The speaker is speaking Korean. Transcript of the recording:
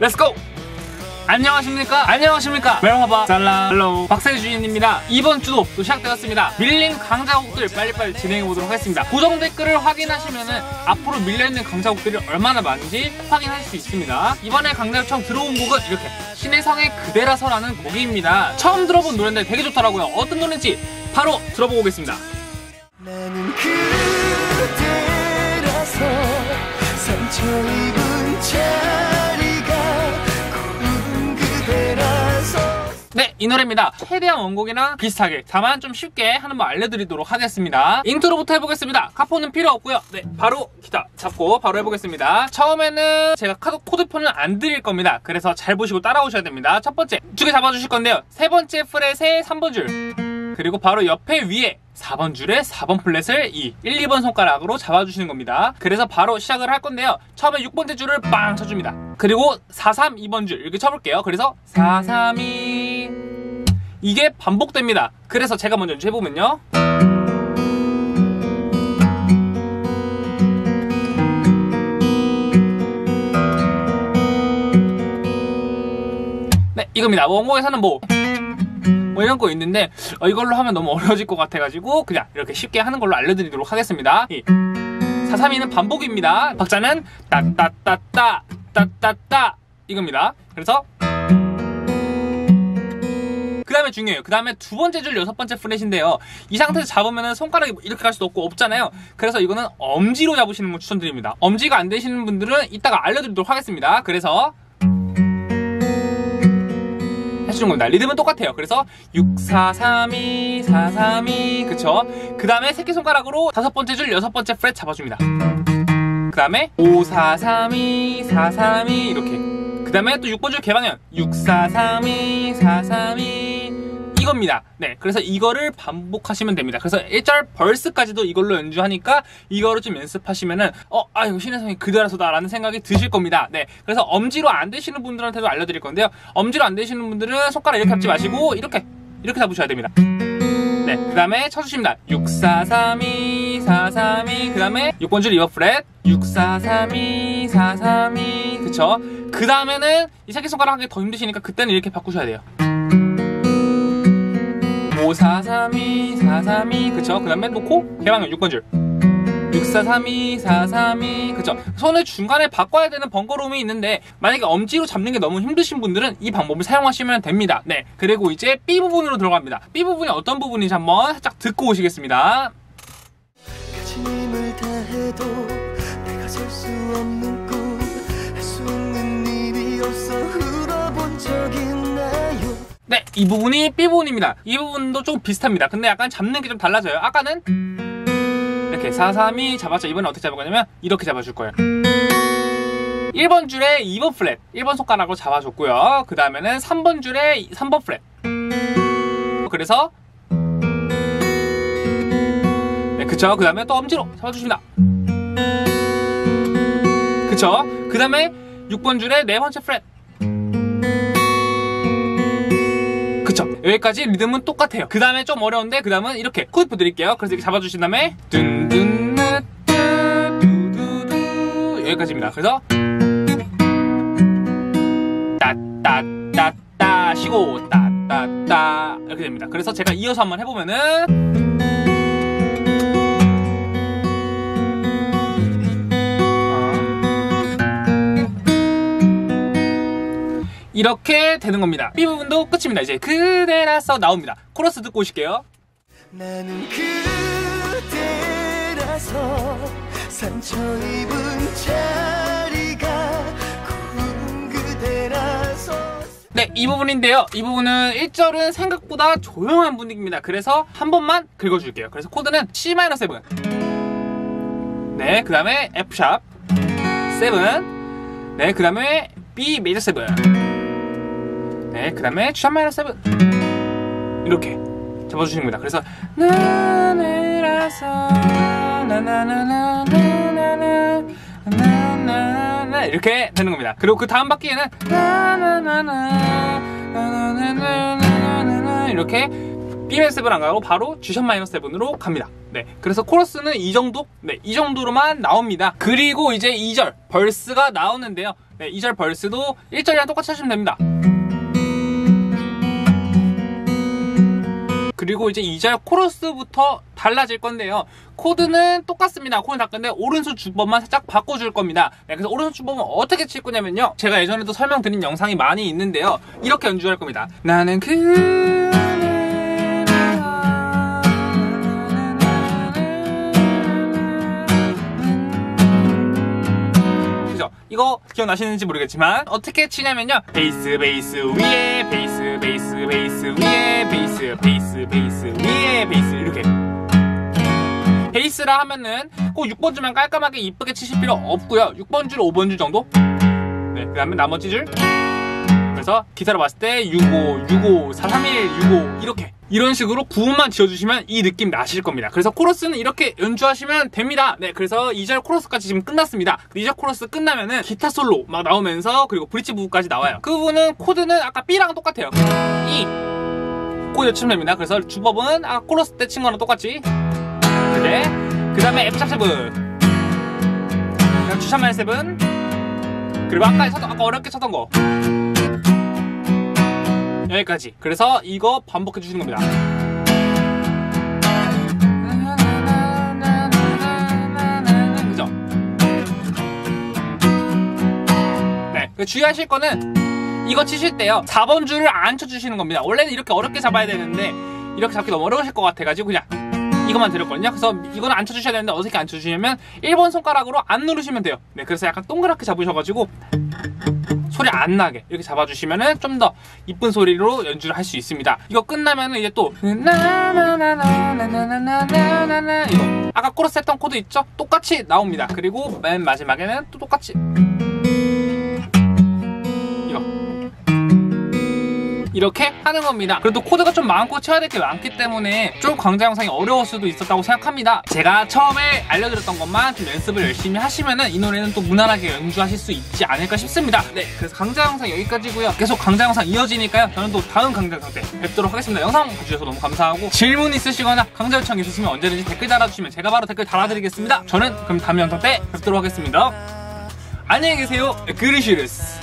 Let's go! 안녕하십니까? 안녕하십니까? Merhaba salam hello 박세주인입니다. 이번 주도 또 시작되었습니다. 밀린 강좌곡들 빨리빨리 진행해보도록 하겠습니다. 고정 댓글을 확인하시면 은 앞으로 밀려있는 강좌곡들이 얼마나 많은지 확인할 수 있습니다. 이번에 강좌곡 처음 들어온 곡은 이렇게 신혜성의 그대라서라는 곡입니다. 처음 들어본 노래인데 되게 좋더라고요. 어떤 노래인지 바로 들어보고 오겠습니다. 나는 그대라서 상처 입은 이 노래입니다. 최대한 원곡이랑 비슷하게, 다만 좀 쉽게 하는 법 알려드리도록 하겠습니다. 인트로부터 해보겠습니다. 카포는 필요 없고요. 네, 바로 기타 잡고 바로 해보겠습니다. 처음에는 제가 카드 코드표는 안 드릴 겁니다. 그래서 잘 보시고 따라오셔야 됩니다. 첫 번째, 두 개 잡아주실 건데요. 세 번째 fret의 3번 줄, 그리고 바로 옆에 위에 4번 줄에 4번 fret을 2, 1, 2번 손가락으로 잡아주시는 겁니다. 그래서 바로 시작을 할 건데요. 처음에 6번째 줄을 빵 쳐줍니다. 그리고 4, 3, 2번 줄 이렇게 쳐볼게요. 그래서 4, 3, 2 이게 반복됩니다. 그래서 제가 먼저 연주해보면요. 네, 이겁니다. 원곡에서는 뭐, 뭐 이런 거 있는데, 어, 이걸로 하면 너무 어려워질 것 같아가지고, 그냥 이렇게 쉽게 하는 걸로 알려드리도록 하겠습니다. 이 432는 반복입니다. 박자는 따따따따, 따따따, 이겁니다. 그래서, 그 다음에 중요해요. 그 다음에 두 번째 줄 여섯 번째 프렛인데요. 이 상태에서 잡으면 손가락이 이렇게 갈 수도 없고 없잖아요. 그래서 이거는 엄지로 잡으시는 걸 추천드립니다. 엄지가 안 되시는 분들은 이따가 알려드리도록 하겠습니다. 그래서 해주는 겁니다. 리듬은 똑같아요. 그래서 6, 4, 3, 2, 4, 3, 2 그쵸? 그 다음에 새끼손가락으로 다섯 번째 줄 여섯 번째 프렛 잡아줍니다. 그 다음에 5, 4, 3, 2, 4, 3, 2 이렇게 그 다음에 또 6번 줄 개방현 6, 4, 3, 2, 4, 3, 2 이겁니다. 네, 그래서 이거를 반복하시면 됩니다. 그래서 1절 벌스까지도 이걸로 연주하니까 이거를 좀 연습하시면은 어, 아 이거 신혜성이 그대라서다라는 생각이 드실 겁니다. 네, 그래서 엄지로 안 되시는 분들한테도 알려드릴 건데요. 엄지로 안 되시는 분들은 손가락 이렇게 잡지 마시고 이렇게 이렇게 잡으셔야 됩니다. 네, 그 다음에 쳐주십니다. 6, 4, 3, 2, 4, 3, 2. 그 다음에 6번 줄 2번 프렛. 6, 4, 3, 2, 4, 3, 2. 그쵸? 그 다음에는 이 새끼손가락 하기 더 힘드시니까 그때는 이렇게 바꾸셔야 돼요. 5, 4, 3, 2, 4, 3, 2. 그쵸? 그 다음에 놓고 개방형 6번 줄. 6, 4, 3, 2, 4, 3, 2. 그쵸? 손을 중간에 바꿔야 되는 번거로움이 있는데, 만약에 엄지로 잡는 게 너무 힘드신 분들은 이 방법을 사용하시면 됩니다. 네. 그리고 이제 B 부분으로 들어갑니다. B 부분이 어떤 부분인지 한번 살짝 듣고 오시겠습니다. 네, 이 부분이 B 부분입니다. 이 부분도 조금 비슷합니다. 근데 약간 잡는 게 좀 달라져요. 아까는 이렇게 4, 3, 2 잡았죠. 이번엔 어떻게 잡을 거냐면 이렇게 잡아줄 거예요. 1번 줄에 2번 플랫, 1번 손가락으로 잡아줬고요. 그 다음에는 3번 줄에 3번 플랫. 그래서 네, 그쵸. 그 다음에 또 엄지로 잡아주십니다. 그쵸. 그 다음에 6번 줄에 네 번째 플랫. 여기까지 리듬은 똑같아요. 그 다음에 좀 어려운데 그 다음은 이렇게 코드표 드릴게요. 그래서 이렇게 잡아주신 다음에 둔둔나 두두두. 여기까지입니다. 그래서 따따따따 쉬고 따따따. 이렇게 됩니다. 그래서 제가 이어서 한번 해보면은 이렇게 되는 겁니다. B 부분도 끝입니다. 이제 그대라서 나옵니다. 코러스 듣고 오실게요. 나는 그대라서 상처 입은 자리가 그대라서 네, 이 부분인데요. 이 부분은 1절은 생각보다 조용한 분위기입니다. 그래서 한 번만 긁어줄게요. 그래서 코드는 C-7. 네, 그 다음에 F샵 7. 네, 그 다음에 B 메이저 7. 네, 그 다음에 G샵 마이너 7. 이렇게 잡아주시는 겁니다. 그래서 나네라서 나나나나나나나 나나나 이렇게 되는 겁니다. 그리고 그 다음 바퀴에는 나나나나 나나나나나나 이렇게 B 메이저 7안 가고 바로 G샵 마이너 7으로 갑니다. 네, 그래서 코러스는 이 정도? 네, 이 정도로만 나옵니다. 그리고 이제 2절 벌스가 나오는데요. 네, 2절 벌스도 1절이랑 똑같이 하시면 됩니다. 그리고 이제 2절 코러스부터 달라질 건데요. 코드는 똑같습니다. 코드는 다 건데 오른손 주법만 살짝 바꿔줄 겁니다. 네, 그래서 오른손 주법은 어떻게 칠 거냐면요. 제가 예전에도 설명드린 영상이 많이 있는데요. 이렇게 연주할 겁니다. 나는 그 이거 기억나시는지 모르겠지만 어떻게 치냐면요. 베이스 베이스 위에 베이스 베이스 베이스 위에 베이스 베이스 베이스 위에 베이스 이렇게. 베이스라 하면은 꼭 6번 줄만 깔끔하게 이쁘게 치실 필요 없고요. 6번 줄 5번 줄 정도? 네 그 다음에 나머지 줄? 그래서 기타로 봤을 때 65, 65, 431, 65 이렇게 이런 식으로 구음만 지어주시면 이 느낌 나실 겁니다. 그래서 코러스는 이렇게 연주하시면 됩니다. 네, 그래서 2절 코러스까지 지금 끝났습니다. 2절 코러스 끝나면은 기타 솔로 막 나오면서 그리고 브릿지 부분까지 나와요. 그 부분은 코드는 아까 B랑 똑같아요. E 코드 치면 됩니다. 그래서 주법은 아까 코러스 때 친 거랑 똑같이 그래. 그 다음에 F sharp seven 그다음 G sharp minor seven 그리고 아까 쳤던 아까 어렵게 쳤던 거 여기까지. 그래서 이거 반복해 주시는 겁니다. 그죠? 네. 그 주의하실 거는 이거 치실 때요. 4번 줄을 안 쳐주시는 겁니다. 원래는 이렇게 어렵게 잡아야 되는데 이렇게 잡기 너무 어려우실 것 같아가지고 그냥 이것만 드렸거든요. 그래서 이거는 안 쳐주셔야 되는데 어떻게 안 쳐주시냐면 1번 손가락으로 안 누르시면 돼요. 네. 그래서 약간 동그랗게 잡으셔가지고 소리 안 나게 이렇게 잡아주시면은 좀 더 이쁜 소리로 연주를 할 수 있습니다. 이거 끝나면은 이제 또 이거 아까 코러스 했던 코드 있죠? 똑같이 나옵니다. 그리고 맨 마지막에는 또 똑같이 이렇게 하는 겁니다. 그래도 코드가 좀 많고 쳐야 될 게 많기 때문에 좀 강좌 영상이 어려울 수도 있었다고 생각합니다. 제가 처음에 알려드렸던 것만 좀 연습을 열심히 하시면은 이 노래는 또 무난하게 연주하실 수 있지 않을까 싶습니다. 네, 그래서 강좌 영상 여기까지고요. 계속 강좌 영상 이어지니까요. 저는 또 다음 강좌 영상 때 뵙도록 하겠습니다. 영상 봐주셔서 너무 감사하고 질문 있으시거나 강좌 요청 있으시면 언제든지 댓글 달아주시면 제가 바로 댓글 달아드리겠습니다. 저는 그럼 다음 영상 때 뵙도록 하겠습니다. 안녕히 계세요. 그리시르스.